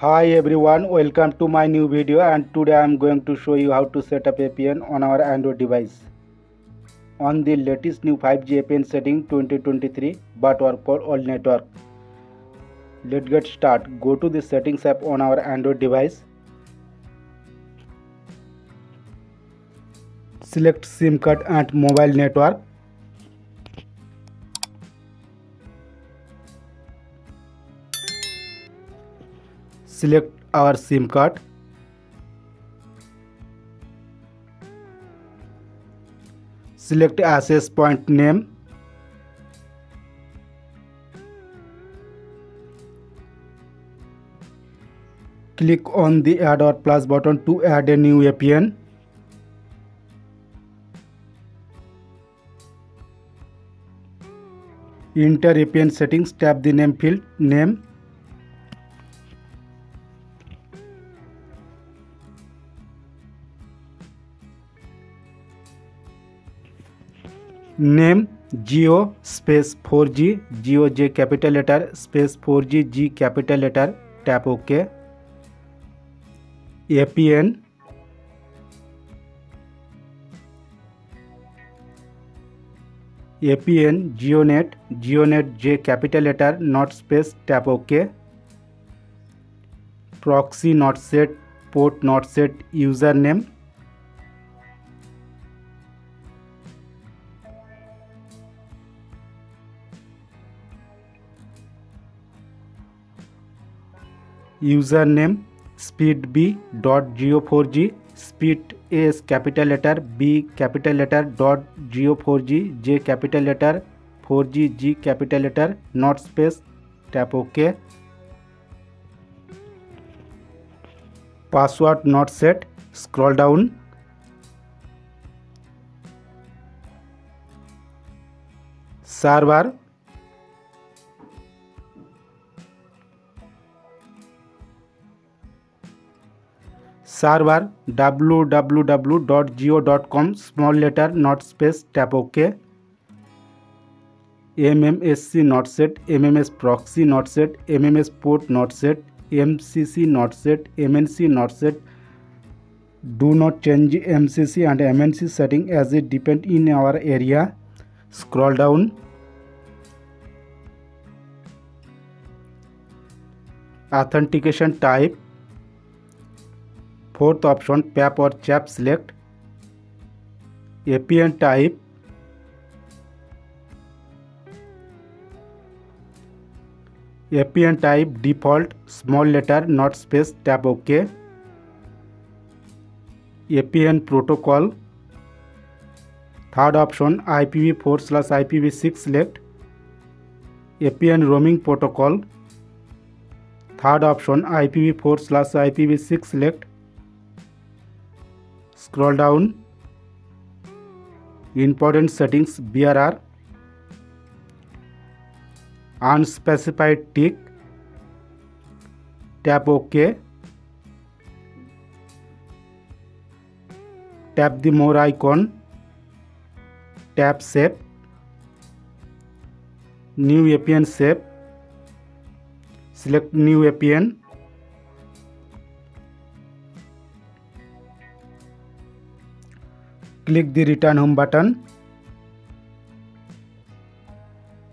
hi everyone welcome to my new video and today i am going to show you how to set up apn on our android device on the latest new 5g apn setting 2023 but work for all network let's get start go to the settings app on our android device select sim card and mobile network select our SIM card. Select access point name. Click on the add or plus button to add a new APN. Enter APN settings, tap the name field, name name Jio space four G Jio J capital letter space four G G capital letter tap okay A P N A P N Jio net Jio net J capital letter not space tap okay proxy not set port not set user name Username speedb.go4g, speed A is capital letter, B capital letter, dot go4g, J capital letter, 4g, G capital letter, not space. Tap OK. Password not set. Scroll down. Server server W W W dot G O dot com small letter not space tap okay M M S C not set M M S proxy not set M M S port not set M C C not set M N C not set do change do not change M and C setting as it depend in our area Scroll down Authentication type fourth option PAP और CHAP select APN type APN type default small letter not space tap okay APN protocol third option IPv four slash IPv six select APN roaming protocol third option IPv four slash IPv six select scroll down important settings BRR unspecified tick tap OK tap the more icon tap save. new APN shape select new APN click the return home button.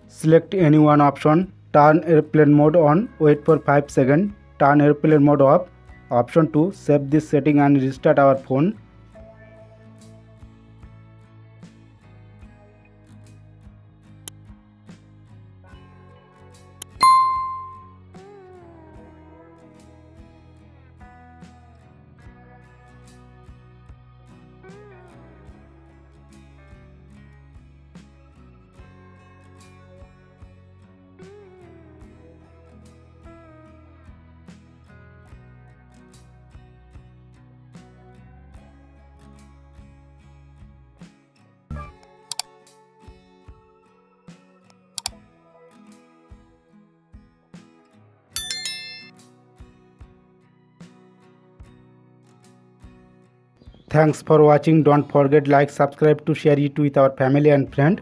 Select any one option, turn airplane mode on, wait for 5 seconds, turn airplane mode off. Option 2, save this setting and restart our phone. Thanks for watching. Don't forget like, subscribe to share it with our family and friend.